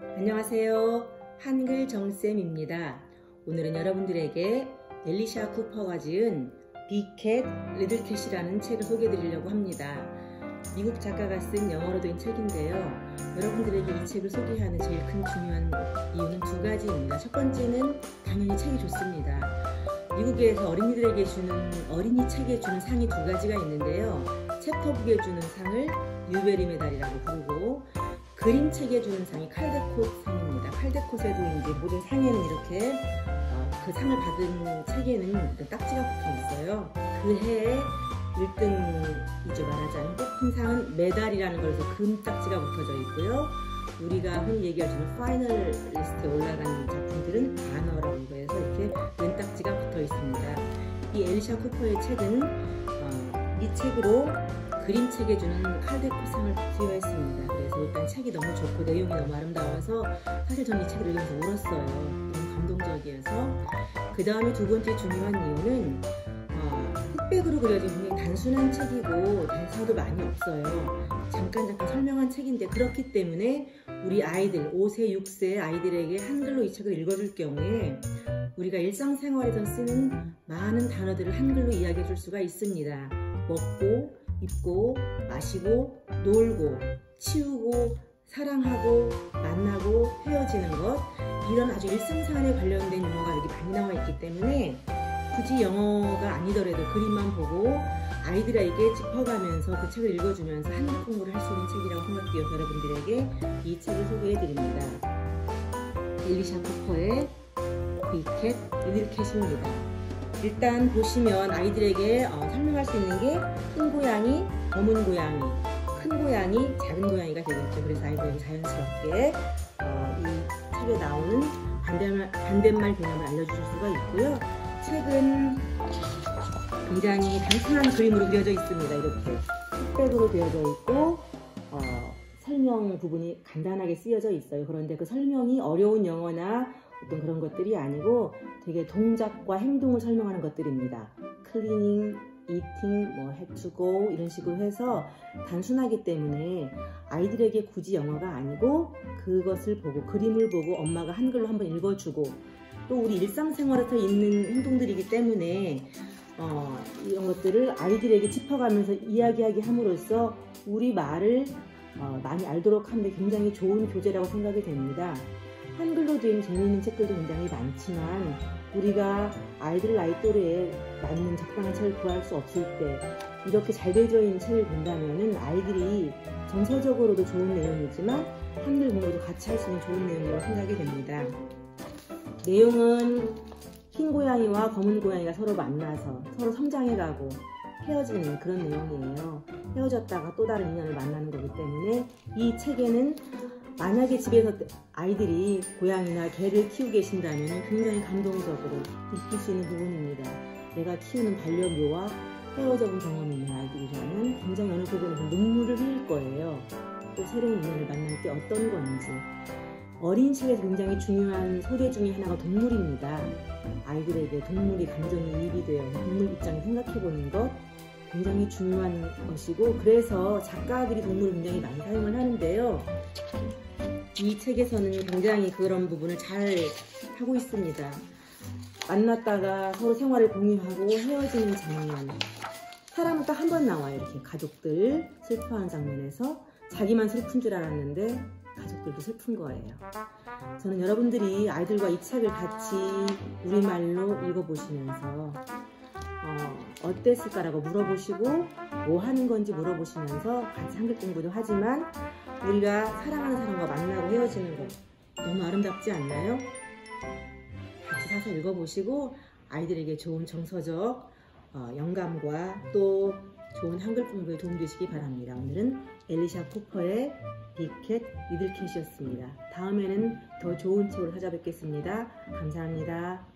안녕하세요. 한글 정쌤입니다. 오늘은 여러분들에게 엘리샤 쿠퍼가 지은 비캣 리들캣이라는 책을 소개해 드리려고 합니다. 미국 작가가 쓴 영어로 된 책인데요. 여러분들에게 이 책을 소개하는 제일 큰 중요한 이유는 두 가지입니다. 첫 번째는 당연히 책이 좋습니다. 미국에서 어린이들에게 주는 어린이 책에 주는 상이 두 가지가 있는데요. 챕터북에 주는 상을 뉴베리 메달이라고 부르고 그림책에 주는 상이 칼데콧 상입니다. 칼데콧에도 이제 모든 상에는 이렇게 어, 그 상을 받은 책에는 딱지가 붙어 있어요. 그 해에 1등이죠 말하자면 뽑힌 상은 메달이라는 걸서 금 딱지가 붙어져 있고요. 우리가 흔히 얘기하는 finalist에 올라가는 작품들은 honor라고 해서 이렇게 은 딱지가 붙어 있습니다. 이 엘리샤 쿠퍼의 책은 어, 이 책으로 그림책에 주는 칼데코 상을 수여했습니다. 그래서 일단 책이 너무 좋고 내용이 너무 아름다워서 사실 저는 이 책을 읽으면서 울었어요. 너무 감동적이어서 그 다음에 두 번째 중요한 이유는 어, 흑백으로 그려진 굉장히 단순한 책이고 대사도 많이 없어요. 잠깐 잠깐 설명한 책인데 그렇기 때문에 우리 아이들 5세, 6세 아이들에게 한글로 이 책을 읽어줄 경우에 우리가 일상생활에서 쓰는 많은 단어들을 한글로 이야기해 줄 수가 있습니다. 먹고 입고 마시고 놀고 치우고 사랑하고 만나고 헤어지는 것 이런 아주 일상생활에 관련된 용어가 여기 많이 나와 있기 때문에 굳이 영어가 아니더라도 그림만 보고 아이들에게 짚어가면서 그 책을 읽어주면서 한글 공부를 할 수 있는 책이라고 생각되어 여러분들에게 이 책을 소개해 드립니다. 엘리샤 쿠퍼의 비캣 리들캣입니다. 일단 보시면 아이들에게 어, 설명할 수 있는 게큰 고양이, 검은 고양이, 큰 고양이, 작은 고양이가 되겠죠. 그래서 아이들에게 자연스럽게 어, 이 책에 나오는 반대말, 반대말 개념을 알려주실 수가 있고요. 책은 굉장히 단순한 그림으로 그려져 있습니다. 이렇게 흑백으로 되어져 있고 어, 설명 부분이 간단하게 쓰여져 있어요. 그런데 그 설명이 어려운 영어나 어떤 그런 것들이 아니고 되게 동작과 행동을 설명하는 것들입니다. cleaning, eating, 뭐 have to go 이런 식으로 해서 단순하기 때문에 아이들에게 굳이 영어가 아니고 그것을 보고 그림을 보고 엄마가 한글로 한번 읽어주고 또 우리 일상생활에서 있는 행동들이기 때문에 어, 이런 것들을 아이들에게 짚어가면서 이야기하게 함으로써 우리 말을 어, 많이 알도록 하는데 굉장히 좋은 교재라고 생각이 됩니다. 한글로 된 재미있는 책들도 굉장히 많지만 우리가 아이들 나이 또래에 맞는 적당한 책을 구할 수 없을 때 이렇게 잘 되어져 있는 책을 본다면 아이들이 정서적으로도 좋은 내용이지만 한글 공부도 같이 할 수 있는 좋은 내용이라고 생각이 됩니다. 내용은 흰 고양이와 검은 고양이가 서로 만나서 서로 성장해가고 헤어지는 그런 내용이에요. 헤어졌다가 또 다른 인연을 만나는 거기 때문에 이 책에는 만약에 집에서 아이들이 고양이나 개를 키우고 계신다면 굉장히 감동적으로 느낄 수 있는 부분입니다. 내가 키우는 반려묘와 헤어져본 경험이 있는 아이들이라면 굉장히 어느 부분에서 눈물을 흘릴 거예요. 또 새로운 인연을 만날 때 어떤 건지. 어린 책에서 굉장히 중요한 소재 중에 하나가 동물입니다. 아이들에게 동물이 감정이 이입이 되어 동물 입장에 생각해보는 것 굉장히 중요한 것이고 그래서 작가들이 동물을 굉장히 많이 사용을 하는데요. 이 책에서는 굉장히 그런 부분을 잘 하고 있습니다. 만났다가 서로 생활을 공유하고 헤어지는 장면. 사람은 딱 한 번 나와요. 이렇게 가족들 슬퍼하는 장면에서 자기만 슬픈 줄 알았는데 가족들도 슬픈 거예요. 저는 여러분들이 아이들과 이 책을 같이 우리말로 읽어보시면서 어, 어땠을까라고 물어보시고 뭐 하는 건지 물어보시면서 같이 한글 공부도 하지만 우리가 사랑하는 사람과 만나고 헤어지는 것 너무 아름답지 않나요? 같이 사서 읽어보시고 아이들에게 좋은 정서적 어, 영감과 또 좋은 한글 공부에 도움 되시기 바랍니다. 오늘은 엘리샤 쿠퍼의 빅캣 리들캣이었습니다. 다음에는 더 좋은 책으로 찾아뵙겠습니다. 감사합니다.